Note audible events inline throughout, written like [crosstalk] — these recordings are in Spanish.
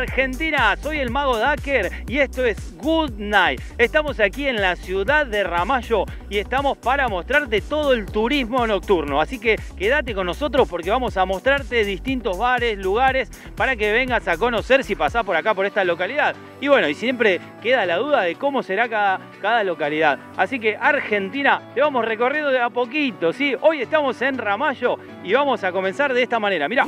Argentina, soy el mago Dacker y esto es Good Night. Estamos aquí en la ciudad de Ramallo y estamos para mostrarte todo el turismo nocturno. Así que quédate con nosotros porque vamos a mostrarte distintos bares, lugares para que vengas a conocer si pasás por acá, por esta localidad. Y bueno, y siempre queda la duda de cómo será cada, cada localidad. Así que Argentina, te vamos recorriendo de a poquito, ¿sí? Hoy estamos en Ramallo y vamos a comenzar de esta manera. Mira.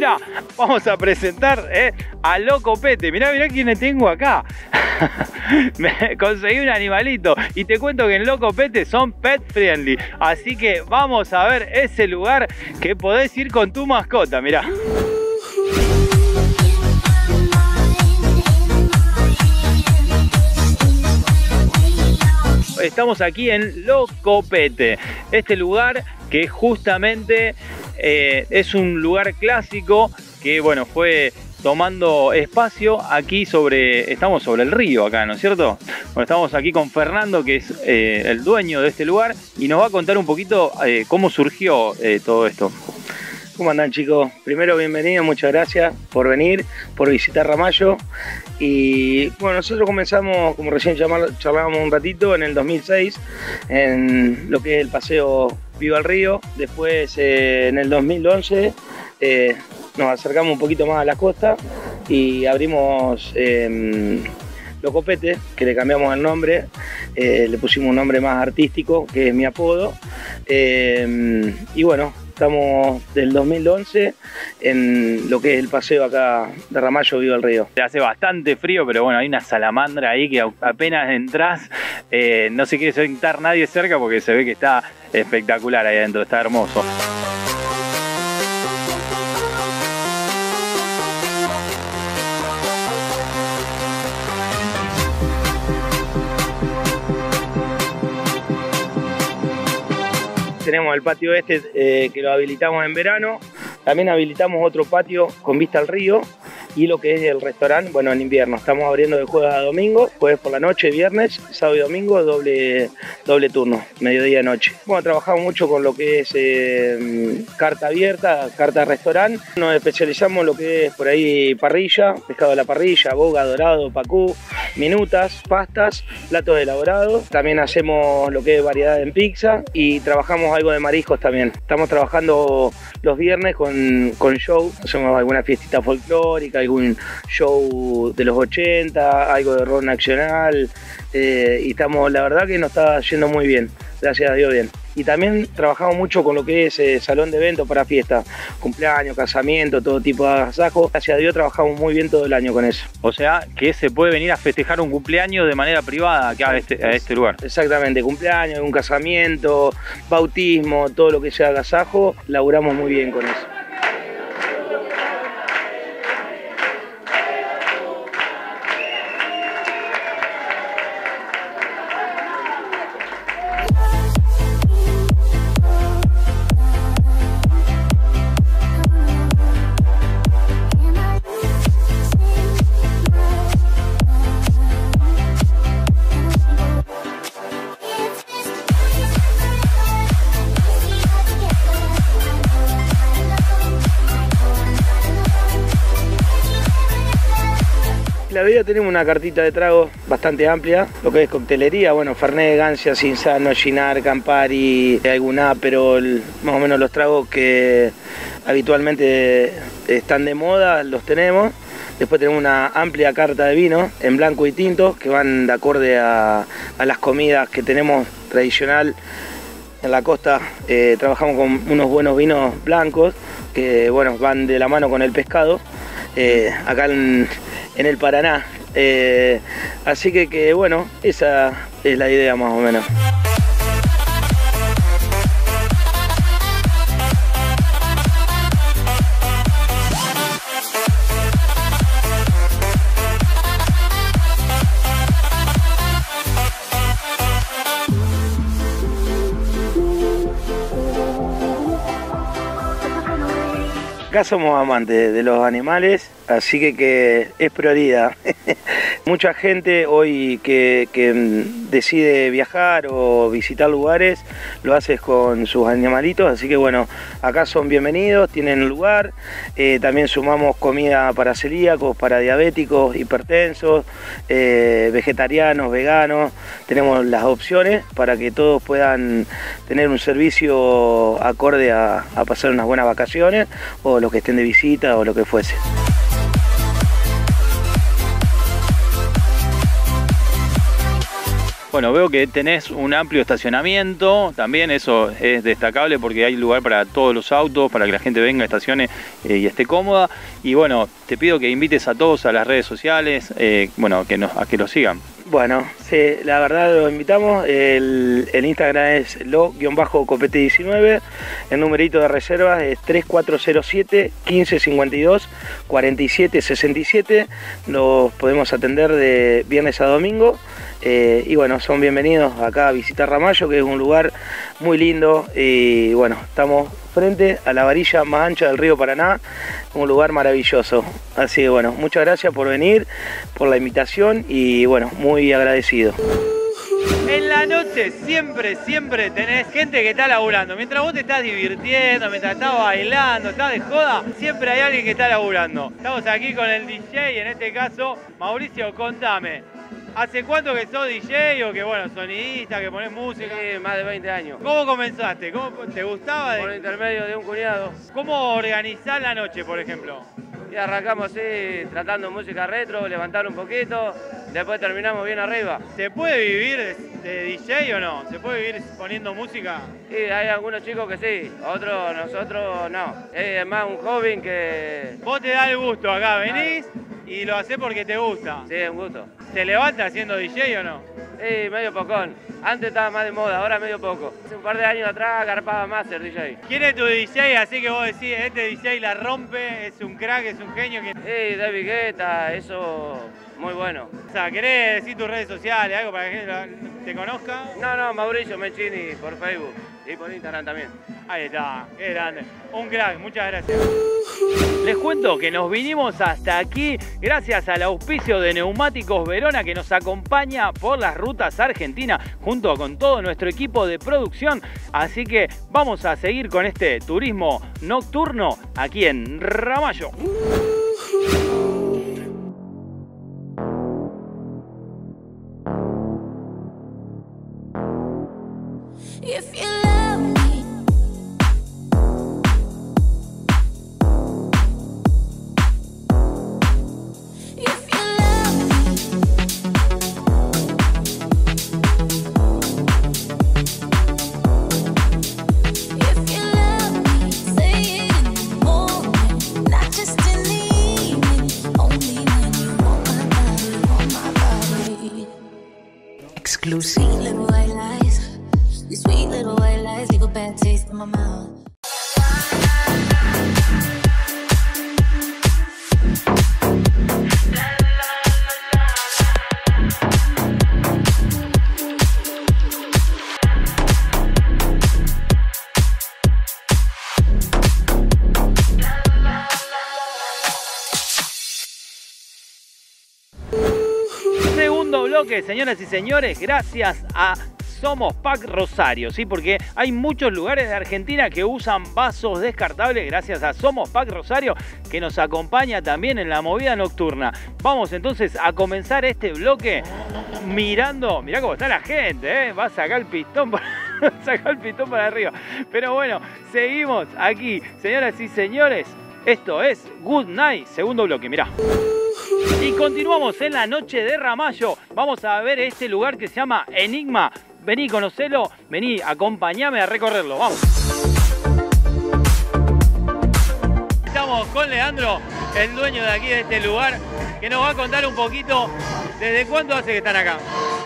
Mira, vamos a presentar eh, a Loco Pete. Mirá, mirá quiénes tengo acá. [laughs] Me conseguí un animalito y te cuento que en Loco Pete son pet friendly. Así que vamos a ver ese lugar que podés ir con tu mascota. Mirá. Estamos aquí en Locopete, este lugar que justamente eh, es un lugar clásico que bueno fue tomando espacio aquí sobre, estamos sobre el río acá, ¿no es cierto? Bueno, estamos aquí con Fernando, que es eh, el dueño de este lugar, y nos va a contar un poquito eh, cómo surgió todo esto. ¿Cómo andan chicos? Primero bienvenidos, muchas gracias por venir, por visitar Ramallo. Y bueno, nosotros comenzamos, como recién charlábamos un ratito, en el 2006, en lo que es el paseo Viva el Río. Después eh, en el 2011 eh, nos acercamos un poquito más a la costa y abrimos eh, Locopete, que le cambiamos el nombre, eh, le pusimos un nombre más artístico, que es mi apodo. y bueno, Estamos del 2011 en lo que es el paseo acá de Ramallo Vivo el Río. Hace bastante frío, pero bueno, hay una salamandra ahí que apenas entras, eh, no se quiere sentar nadie cerca porque se ve que está espectacular ahí adentro, está hermoso. Tenemos el patio este eh, que lo habilitamos en verano. También habilitamos otro patio con vista al río y lo que es el restaurante, bueno, en invierno. Estamos abriendo de jueves a domingo, jueves por la noche, viernes, sábado y domingo, doble, doble turno, mediodía y noche. Bueno, trabajamos mucho con lo que es eh, carta abierta, carta restaurante. Nos especializamos en lo que es por ahí parrilla, pescado a la parrilla, boga, dorado, pacú, minutas, pastas, platos elaborados. También hacemos lo que es variedad en pizza y trabajamos algo de mariscos también. Estamos trabajando los viernes con, con show, hacemos alguna fiestita folclórica, algún show de los 80, algo de rock nacional. Eh, y estamos, la verdad que nos está yendo muy bien, gracias a Dios bien. Y también trabajamos mucho con lo que es eh, salón de eventos para fiesta, cumpleaños, casamiento, todo tipo de agasajo. Gracias a Dios trabajamos muy bien todo el año con eso. O sea, que se puede venir a festejar un cumpleaños de manera privada acá a este, a este lugar. Exactamente, cumpleaños, un casamiento, bautismo, todo lo que sea agasajo, laburamos muy bien con eso. Tenemos una cartita de tragos bastante amplia, lo que es coctelería, bueno, Fernet, Gancia, Cinzano, Ginar, Campari, algún Aperol, más o menos los tragos que habitualmente están de moda, los tenemos. Después tenemos una amplia carta de vino en blanco y tinto que van de acorde a, las comidas que tenemos tradicional en la costa. Eh, trabajamos con unos buenos vinos blancos que bueno, van de la mano con el pescado. Eh, acá en, el Paraná. Eh, así que, que bueno, esa es la idea más o menos. Acá somos amantes de los animales, así que, que es prioridad. [laughs] Mucha gente hoy que, decide viajar o visitar lugares lo hace con sus animalitos, así que bueno, acá son bienvenidos, tienen lugar. Eh, también sumamos comida para celíacos, para diabéticos, hipertensos, eh, vegetarianos, veganos. Tenemos las opciones para que todos puedan tener un servicio acorde a pasar unas buenas vacaciones o los que estén de visita o lo que fuese. Bueno, veo que tenés un amplio estacionamiento, también eso es destacable porque hay lugar para todos los autos, para que la gente venga, estacione eh, y esté cómoda. Y bueno, te pido que invites a todos a las redes sociales, eh, bueno, que nos, a que los sigan. Bueno, la verdad lo invitamos. El, Instagram es lo-copete19. El numerito de reservas es 3407 1552 4767. Nos podemos atender de viernes a domingo. Eh, y bueno, son bienvenidos acá a visitar Ramallo, que es un lugar muy lindo. Y bueno, estamos frente a la varilla más ancha del río Paraná, un lugar maravilloso. Así que bueno, muchas gracias por venir, por la invitación y bueno, muy agradecido. En la noche siempre, siempre tenés gente que está laburando. Mientras vos te estás divirtiendo, mientras estás bailando, estás de joda, siempre hay alguien que está laburando. Estamos aquí con el DJ, en este caso, Mauricio, contame. ¿Hace cuánto que sos DJ o que, bueno, sonidista, que pones música? Sí, más de 20 años. ¿Cómo comenzaste? ¿Cómo ¿Te gustaba? Por intermedio de un cuñado. ¿Cómo organizar la noche, por ejemplo? Y arrancamos así, tratando música retro, levantar un poquito, después terminamos bien arriba. ¿Se puede vivir de DJ o no? ¿Se puede vivir poniendo música? Sí, hay algunos chicos que sí, otros, nosotros no. Es más un joven que... Vos te da el gusto acá, venís y lo haces porque te gusta. Sí, un gusto. ¿Se levanta haciendo DJ o no? Sí, medio pocón. Antes estaba más de moda, ahora medio poco. Hace un par de años atrás agarpaba más ser DJ. ¿Quién es tu DJ? Así que vos decís, este DJ la rompe, es un crack, es un genio. Sí, David Guetta, eso muy bueno. O sea, ¿querés decir tus redes sociales, algo para que la gente te conozca? No, no, Mauricio Mechini por Facebook y por Instagram también. Ahí está, qué grande. Un crack, muchas gracias. Les cuento que nos vinimos hasta aquí gracias al auspicio de Neumáticos Verona que nos acompaña por las rutas argentinas junto con todo nuestro equipo de producción. Así que vamos a seguir con este turismo nocturno aquí en Ramallo. Lucy. Sweet little white lies, these sweet little white lies, leave a bad taste in my mouth. Señoras y señores, gracias a Somos Pack Rosario, ¿sí? Porque hay muchos lugares de Argentina que usan vasos descartables gracias a Somos Pack Rosario que nos acompaña también en la movida nocturna. Vamos entonces a comenzar este bloque mirando, mirá cómo está la gente, ¿eh? Va a sacar el pistón para, [laughs] sacar el pistón para arriba. Pero bueno, seguimos aquí, señoras y señores. Esto es Good Night, segundo bloque, mirá. Y continuamos en la noche de Ramallo. Vamos a ver este lugar que se llama Enigma. Vení, conocelo, vení, acompañame a recorrerlo. Vamos. Estamos con Leandro, el dueño de aquí de este lugar, que nos va a contar un poquito desde cuándo hace que están acá.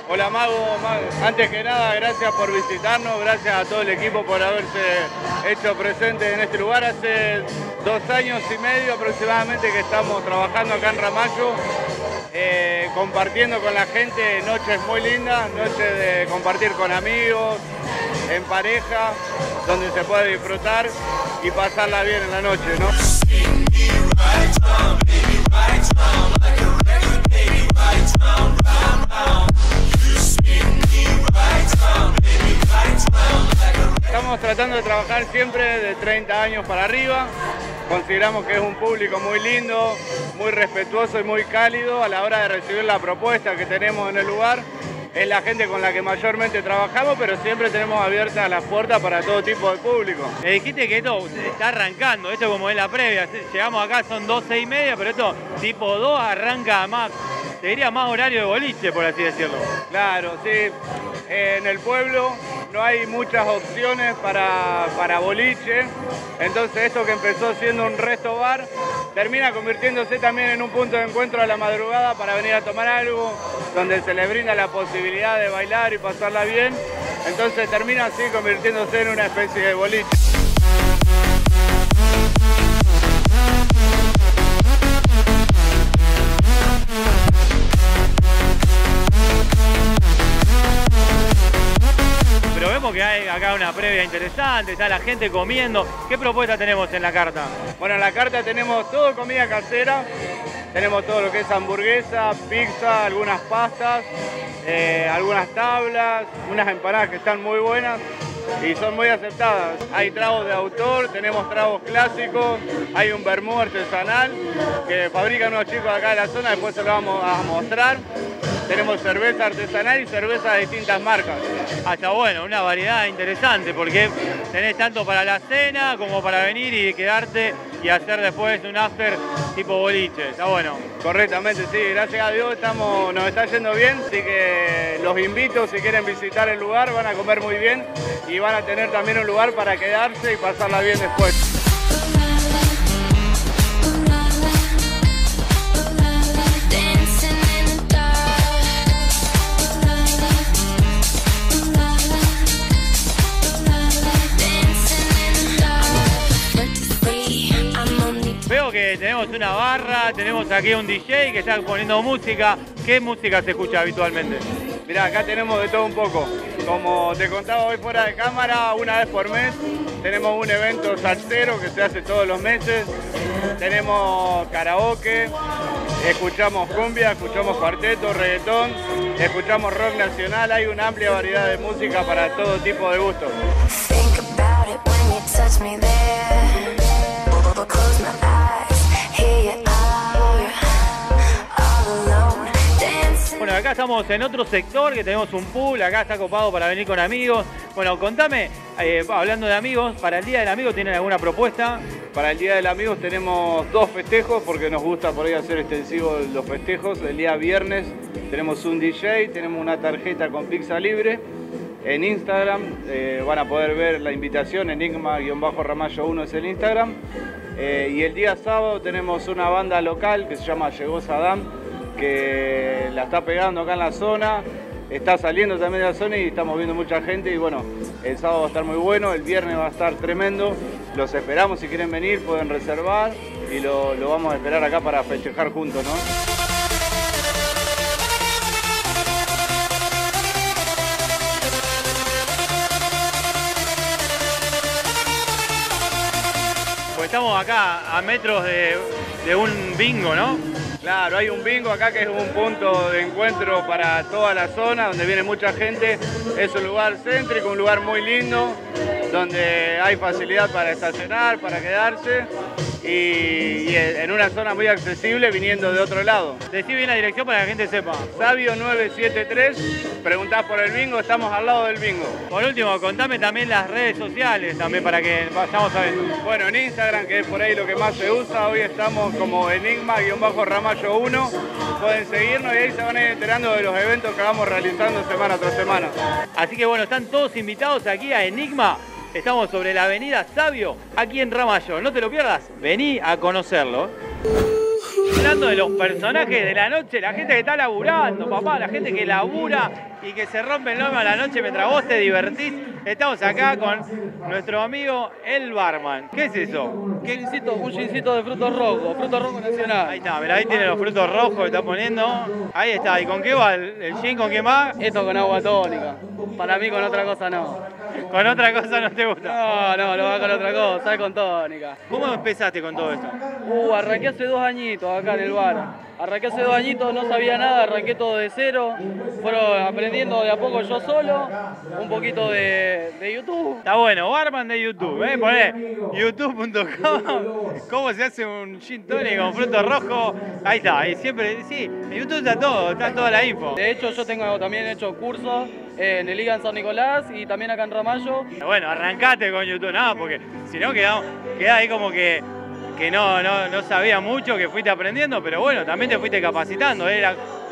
Hola Mago, antes que nada gracias por visitarnos, gracias a todo el equipo por haberse hecho presente en este lugar. Hace dos años y medio aproximadamente que estamos trabajando acá en Ramallo, eh, compartiendo con la gente noches muy lindas, noches de compartir con amigos, en pareja, donde se puede disfrutar y pasarla bien en la noche, ¿no? De trabajar siempre de 30 años para arriba. Consideramos que es un público muy lindo, muy respetuoso y muy cálido a la hora de recibir la propuesta que tenemos en el lugar. Es la gente con la que mayormente trabajamos, pero siempre tenemos abiertas las puertas para todo tipo de público. Me dijiste que esto está arrancando, esto como es la previa. Llegamos acá, son 12 y media, pero esto tipo 2 arranca más, te diría más horario de boliche, por así decirlo. Claro, sí. En el pueblo no hay muchas opciones para, para boliche, entonces esto que empezó siendo un resto bar termina convirtiéndose también en un punto de encuentro a la madrugada para venir a tomar algo, donde se le brinda la posibilidad de bailar y pasarla bien, entonces termina así convirtiéndose en una especie de boliche. Interesante, está la gente comiendo. ¿Qué propuesta tenemos en la carta? Bueno, en la carta tenemos todo comida casera, tenemos todo lo que es hamburguesa, pizza, algunas pastas, eh, algunas tablas, unas empanadas que están muy buenas y son muy aceptadas. Hay tragos de autor, tenemos tragos clásicos, hay un vermú artesanal que fabrican unos chicos acá de la zona, después se lo vamos a mostrar. Tenemos cerveza artesanal y cerveza de distintas marcas. Hasta bueno, una variedad interesante porque tenés tanto para la cena como para venir y quedarte y hacer después un after tipo boliche. Está bueno. Correctamente, sí. Gracias a Dios estamos, nos está yendo bien, así que los invito si quieren visitar el lugar, van a comer muy bien y van a tener también un lugar para quedarse y pasarla bien después. que tenemos una barra, tenemos aquí un DJ que está poniendo música. ¿Qué música se escucha habitualmente? Mirá, acá tenemos de todo un poco. Como te contaba hoy fuera de cámara, una vez por mes tenemos un evento salsero que se hace todos los meses. Tenemos karaoke, escuchamos cumbia, escuchamos cuarteto, reggaetón, escuchamos rock nacional. Hay una amplia variedad de música para todo tipo de gustos. Acá estamos en otro sector que tenemos un pool, acá está copado para venir con amigos. Bueno, contame, eh, hablando de amigos, ¿para el Día del Amigo tienen alguna propuesta? Para el Día del Amigo tenemos dos festejos porque nos gusta por ahí hacer extensivos los festejos. El día viernes tenemos un DJ, tenemos una tarjeta con pizza libre. En Instagram eh, van a poder ver la invitación, enigma-ramallo 1 es el Instagram. Eh, y el día sábado tenemos una banda local que se llama Llegó Saddam que la está pegando acá en la zona, está saliendo también de la zona y estamos viendo mucha gente y bueno, el sábado va a estar muy bueno, el viernes va a estar tremendo, los esperamos si quieren venir, pueden reservar y lo, lo vamos a esperar acá para festejar juntos, ¿no? Pues estamos acá a metros de, de un bingo, ¿no? Claro, hay un bingo acá que es un punto de encuentro para toda la zona, donde viene mucha gente. Es un lugar céntrico, un lugar muy lindo, donde hay facilidad para estacionar, para quedarse y, en una zona muy accesible viniendo de otro lado. Decí bien la dirección para que la gente sepa. Sabio 973, preguntás por el bingo, estamos al lado del bingo. Por último, contame también las redes sociales también para que vayamos a ver. Bueno, en Instagram, que es por ahí lo que más se usa, hoy estamos como enigma-ramallo 1. Pueden seguirnos y ahí se van a ir enterando de los eventos que vamos realizando semana tras semana. Así que bueno, están todos invitados aquí a Enigma Estamos sobre la avenida Sabio, aquí en Ramallo. No te lo pierdas, vení a conocerlo. Hablando de los personajes de la noche, la gente que está laburando, papá, la gente que labura y que se rompe el lomo a la noche mientras vos te divertís. Estamos acá con nuestro amigo el barman. ¿Qué es eso? Un gincito de frutos rojos, frutos rojos nacional. Ahí está, mira, ahí tiene los frutos rojos que está poniendo. Ahí está, ¿y con qué va el, el gin? ¿Con qué más? Esto con agua tónica. Para mí con otra cosa no. ¿Con otra cosa no te gusta? No, no, lo va con otra cosa, con tónica. ¿Cómo empezaste con todo esto? Uh, arranqué hace dos añitos acá en el bar. Arranqué hace dos añitos, no sabía nada, arranqué todo de cero. Fueron aprendiendo de a poco yo solo, un poquito de, YouTube. Está bueno, barman de YouTube, ¿eh? Poné youtube.com, cómo se hace un gin tonic con fruto rojo. Ahí está, ahí siempre, sí, en YouTube está todo, está toda la info. De hecho, yo tengo también hecho cursos en el Liga en San Nicolás y también acá en Ramallo. Bueno, arrancate con YouTube, nada, porque si no queda, queda ahí como que que no, no, no sabía mucho, que fuiste aprendiendo, pero bueno, también te fuiste capacitando,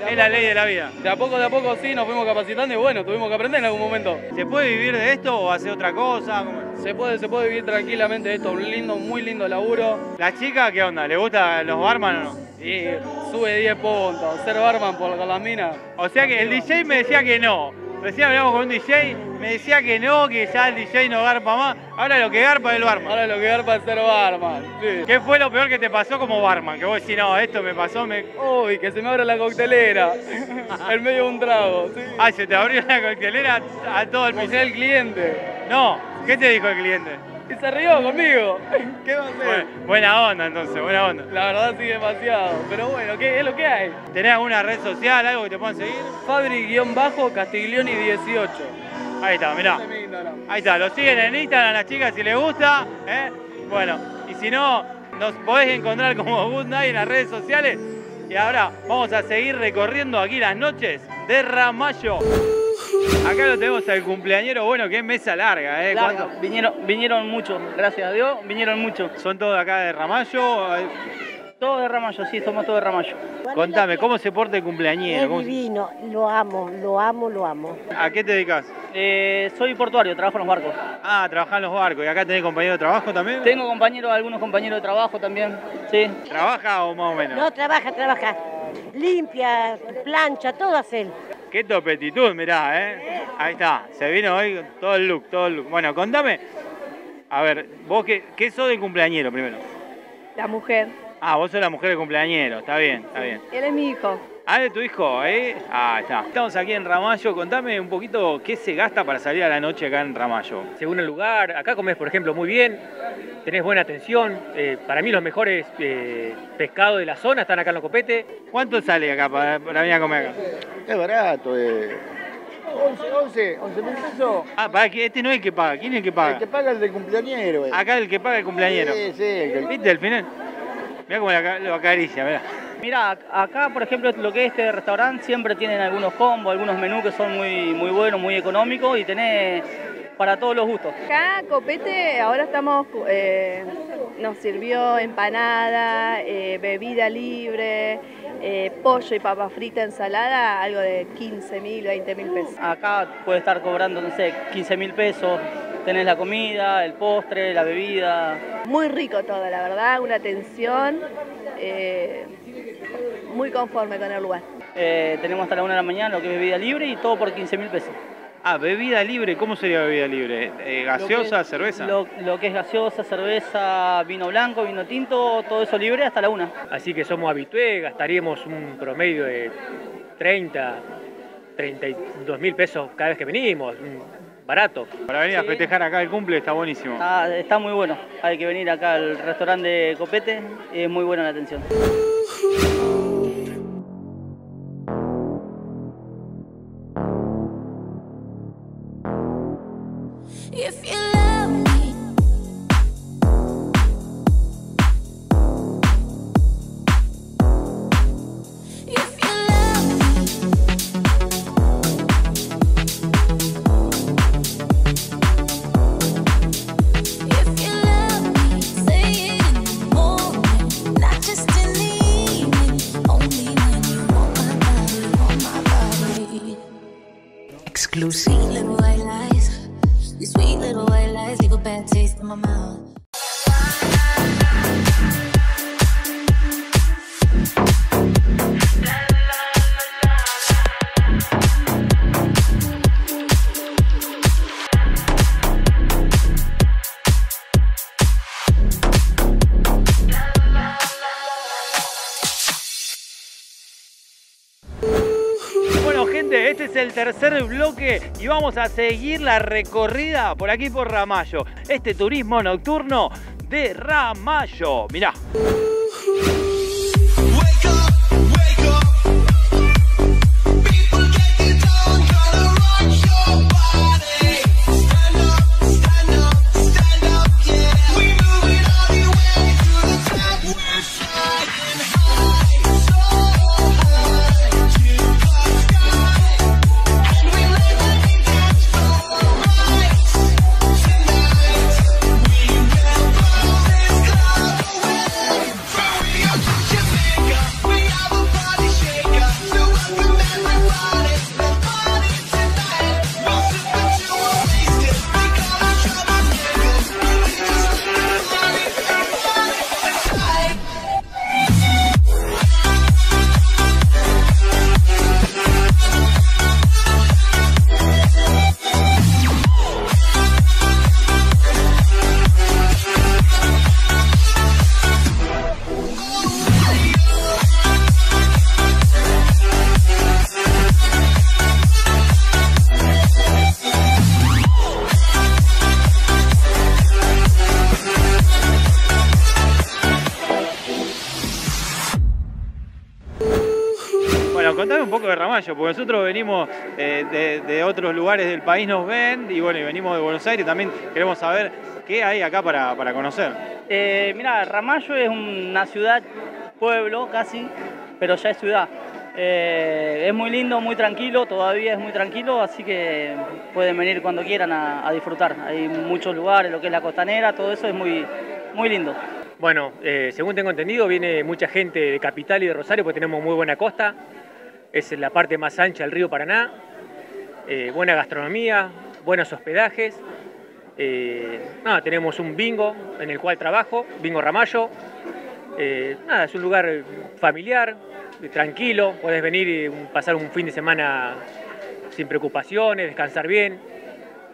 es la, ley de la vida. De a poco, de a poco sí, nos fuimos capacitando y bueno, tuvimos que aprender en algún momento. ¿Se puede vivir de esto o hacer otra cosa? Se puede, se puede vivir tranquilamente de esto, un lindo, muy lindo laburo. ¿La chica qué onda? ¿Le gusta los barman o no? Sí, sube 10 puntos, ser barman por las minas. O sea que el DJ me decía que no. Recién hablamos con un DJ, me decía que no, que ya el DJ no garpa más. Ahora lo que garpa es el barman. Ahora lo que garpa es ser barman. ¿Qué fue lo peor que te pasó como barman? Que vos decís, no, esto me pasó, me. Uy, que se me abre la coctelera. en medio de un trago. ¿sí? Ah, se te abrió la coctelera a todo el piso. el cliente. No, ¿qué te dijo el cliente? Y se rió conmigo. [laughs] ¿Qué va a hacer? buena onda entonces, buena onda. La verdad sí, demasiado. Pero bueno, ¿qué es lo que hay? ¿Tenés alguna red social, algo que te puedan seguir? Fabri-Castiglioni18. Ahí está, mirá. Ahí está, lo siguen en Instagram las chicas si les gusta. ¿eh? Bueno, y si no, nos podés encontrar como Good Night en las redes sociales. Y ahora vamos a seguir recorriendo aquí las noches de Ramallo. Acá lo tenemos al cumpleañero, bueno, que es mesa larga, ¿eh? Vinieron, vinieron muchos, gracias a Dios, vinieron muchos. ¿Son todos acá de Ramallo? Todos de Ramallo, sí, somos todos de Ramallo. Contame, ¿cómo se porta el cumpleañero? Es divino, lo amo, lo amo, lo amo. ¿A qué te dedicas? Eh, soy portuario, trabajo en los barcos. Ah, trabajás en los barcos. ¿Y acá tenés compañeros de trabajo también? Tengo compañeros, algunos compañeros de trabajo también, sí. ¿Trabaja o más o menos? No, trabaja, trabaja. Limpia, plancha, todo hace él. Qué topetitud, mirá, ¿eh? Ahí está, se vino hoy todo el look, todo el look. Bueno, contame, a ver, vos qué, qué sos de cumpleañero primero? La mujer. Ah, vos sos la mujer de cumpleañero, está bien, está bien. Él es mi hijo. Ah, de tu hijo, ¿eh? Ah, está. Estamos aquí en Ramallo. Contame un poquito qué se gasta para salir a la noche acá en Ramallo. Según el lugar, acá comes, por ejemplo, muy bien, tenés buena atención. Eh, para mí los mejores eh, pescados de la zona están acá en los copetes. ¿Cuánto sale acá para, venir a comer acá? Es barato, eh. 11, 11, 11 mil pesos. Ah, para que este no es el que paga. ¿Quién es el que paga? El que paga el del cumpleañero. Eh. Acá el que paga el cumpleañero. Sí, sí. El ¿Viste al final? Mira cómo lo acaricia, mirá. Mira, acá por ejemplo lo que es este restaurante siempre tienen algunos combos, algunos menús que son muy, muy buenos, muy económicos y tenés para todos los gustos. Acá Copete ahora estamos, eh, nos sirvió empanada, eh, bebida libre, eh, pollo y papa frita, ensalada, algo de 15 mil, 20 mil pesos. Acá puede estar cobrando, no sé, 15 mil pesos. Tenés la comida, el postre, la bebida. Muy rico todo, la verdad, una atención muy conforme con el lugar. Eh, tenemos hasta la una de la mañana lo que es bebida libre y todo por 15 mil pesos. Ah, bebida libre, ¿cómo sería bebida libre? Eh, ¿Gaseosa, cerveza? Lo, que es gaseosa, cerveza, vino blanco, vino tinto, todo eso libre hasta la una. Así que somos habitué, gastaríamos un promedio de 30, 32 mil pesos cada vez que venimos, barato. Para venir a festejar acá el cumple está buenísimo. está muy bueno, hay que venir acá al restaurante de Copete, es muy buena la atención. Vamos a seguir la recorrida por aquí por Ramallo. Este turismo nocturno de Ramallo. Mirá. Porque nosotros venimos eh, de, de otros lugares del país, nos ven, y bueno, y venimos de Buenos Aires, también queremos saber qué hay acá para, para conocer. Eh, mira, Ramallo es una ciudad, pueblo casi, pero ya es ciudad. Eh, es muy lindo, muy tranquilo, todavía es muy tranquilo, así que pueden venir cuando quieran a, a disfrutar. Hay muchos lugares, lo que es la costanera, todo eso es muy, muy lindo. Bueno, eh, según tengo entendido, viene mucha gente de Capital y de Rosario, porque tenemos muy buena costa. Es la parte más ancha del río Paraná. Eh, buena gastronomía, buenos hospedajes. Eh, nada, tenemos un bingo en el cual trabajo, Bingo Ramallo. Eh, nada, es un lugar familiar, tranquilo, podés venir y pasar un fin de semana sin preocupaciones, descansar bien.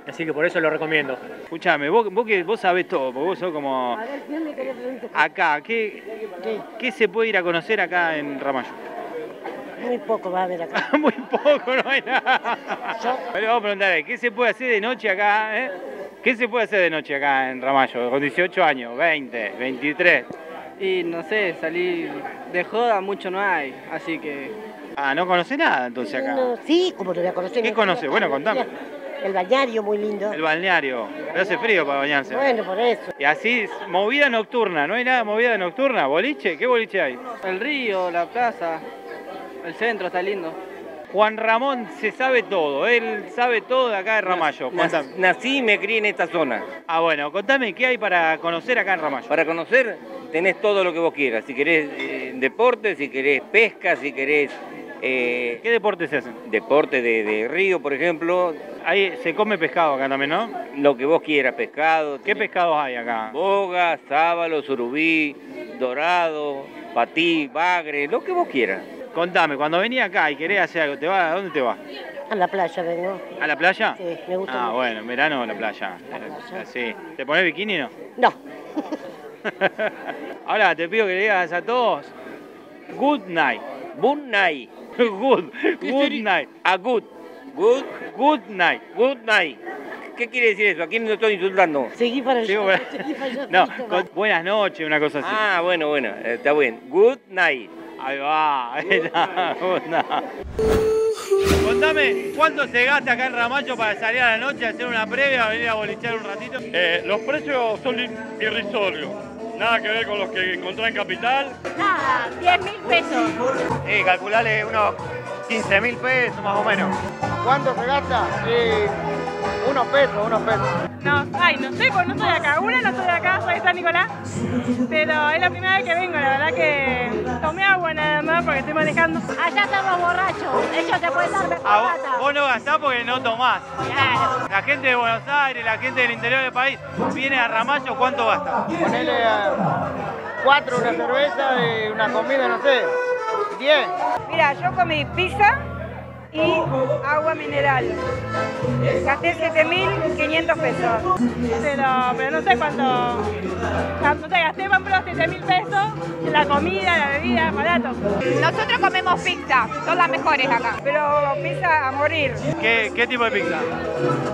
Así que por eso lo recomiendo. Escuchame, vos, vos, que, vos sabés todo, porque vos sos como... Acá, ¿qué, ¿qué se puede ir a conocer acá en Ramallo? Muy poco va a haber acá. [laughs] Muy poco, no hay nada. Pero vamos a preguntarle, ¿qué se puede hacer de noche acá? eh? ¿Qué se puede hacer de noche acá en Ramallo? Con 18 años, 20, 23. Y no sé, salir de joda mucho no hay, así que... Ah, no conoce nada entonces acá. No, sí, como lo voy a conocer. ¿Qué no conoce? Bueno, contame. El bañario muy lindo. El balneario. Pero hace frío para bañarse. Bueno, por eso. Y así, movida nocturna, ¿no hay nada de movida nocturna? ¿Boliche? ¿Qué boliche hay? El río, la plaza, el centro está lindo. Juan Ramón se sabe todo, él sabe todo de acá de Ramallo. Contame. Nací y me crié en esta zona. Ah, bueno, contame qué hay para conocer acá en Ramallo. Para conocer tenés todo lo que vos quieras. Si querés eh, deporte, si querés pesca, si querés... eh, ¿Qué deportes se hacen? Deporte de, de río, por ejemplo. Ahí se come pescado acá también, ¿no? Lo que vos quieras, pescado. ¿Qué pescados hay acá? Boga, sábalo, surubí, dorado, patí, bagre, lo que vos quieras. Contame, cuando venís acá y querés hacer algo, ¿te vas, ¿a dónde te vas? A la playa vengo. ¿A la playa? Sí, me gusta Ah, mucho. bueno, en verano la playa. Eh, Sí. ¿Te pones bikini no? No. [laughs] Ahora te pido que le digas a todos good night. Good night. [laughs] good, good night. A good. Good. Good night. Good night. ¿Qué quiere decir eso? ¿A quién no estoy insultando? Seguí para allá. [laughs] Seguí para allá. No, con- buenas noches, una cosa así. Ah, bueno, bueno, eh, está bien. Good night. Ahí va, good night. Contame, ¿cuánto se gasta acá en Ramallo para salir a la noche a hacer una previa, venir a bolichar un ratito? Eh, los precios son irrisorios. Nada que ver con los que encontré en Capital. Nada, 10 mil pesos. Eh, calculale unos 15 mil pesos más o menos. ¿Cuánto se gasta? Eh, unos pesos, unos pesos. No, ay, no sé, porque no estoy acá. Una no estoy acá, soy de San Nicolás. Pero es la primera vez que vengo, la verdad que tomé agua nada más porque estoy manejando. Allá estamos borrachos. Ellos te pueden dar mejor Ah, vos, vos no gastás porque no tomás. Claro. La gente de Buenos Aires, la gente del interior del país, viene a Ramallo, ¿cuánto gasta? Ponele a cuatro una cerveza y una comida, no sé, diez. Mira, yo comí pizza agua mineral. Gasté 7.500 pesos. Pero, pero no sé cuánto. No sé, gasté más o menos 7.000 pesos en la comida, la bebida, barato. Nosotros comemos pizza, son las mejores acá. Pero pizza a morir. ¿Qué, qué tipo de pizza?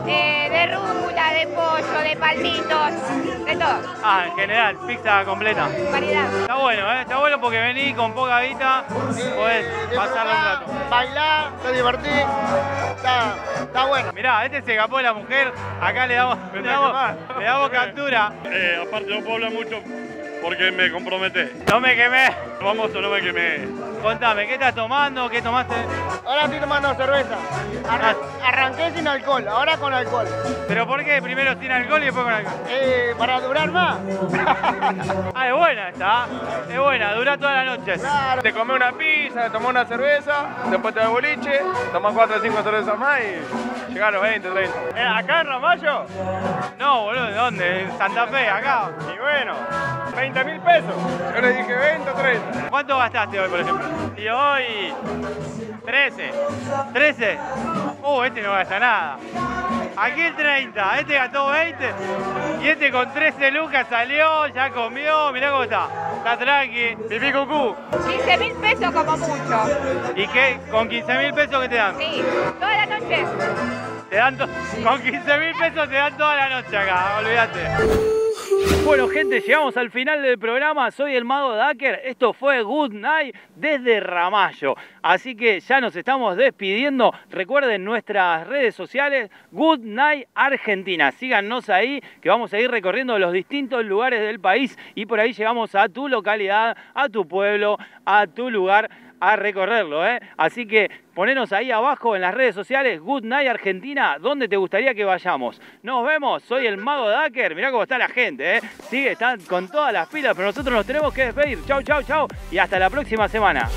Eh, de rúcula, de pollo, de palmitos, de todo. Ah, en general, pizza completa. Variedad. Está bueno, ¿eh? Está bueno porque vení con poca guita, podés pasarlo un rato. Bailar, te está, está bueno. Mirá, este se escapó de la mujer, acá le damos, le damos, le damos captura. Eh, aparte no puedo hablar mucho porque me compromete. No me quemé. Vamos o no me quemé. Contame, ¿qué estás tomando? ¿Qué tomaste? Ahora estoy tomando cerveza. Arran- arranqué sin alcohol, ahora con alcohol. ¿Pero por qué? Primero sin alcohol y después con alcohol. Eh, para durar más. [laughs] Ah, es buena esta, ¿eh? es buena, dura toda la noche. Te comés una pizza, te tomás una cerveza, después te vas al boliche, tomás 4 o 5 cervezas más y los 20, 30. Eh, ¿Acá en Ramallo? No, boludo, ¿de dónde? En Santa Fe, acá. Y bueno, 20 mil pesos. Yo le dije 20 o 30. ¿Cuánto gastaste hoy, por ejemplo? Y hoy 13. ¿13? Uh, este no gasta nada. Aquí el 30, este gastó 20 y este con 13 lucas salió, ya comió, mirá cómo está. Está tranqui, pipí cucú. 15 mil pesos como mucho. ¿Y qué? ¿Con 15 mil pesos qué te dan? Sí, toda la noche. Te dan con 15 mil pesos te dan toda la noche acá, olvídate. Bueno, gente, llegamos al final del programa. Soy el Mago Dacker. Esto fue Good Night desde Ramallo. Así que ya nos estamos despidiendo. Recuerden nuestras redes sociales, Good Night Argentina. Síganos ahí, que vamos a ir recorriendo los distintos lugares del país y por ahí llegamos a tu localidad, a tu pueblo, a tu lugar a recorrerlo, ¿eh? Así que ponenos ahí abajo en las redes sociales, Good Night Argentina, ¿dónde te gustaría que vayamos? Nos vemos, soy el Mago Dacker, mirá cómo está la gente, ¿eh? Sigue, están con todas las pilas, pero nosotros nos tenemos que despedir. Chau, chau, chau, y hasta la próxima semana.